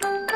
Bye.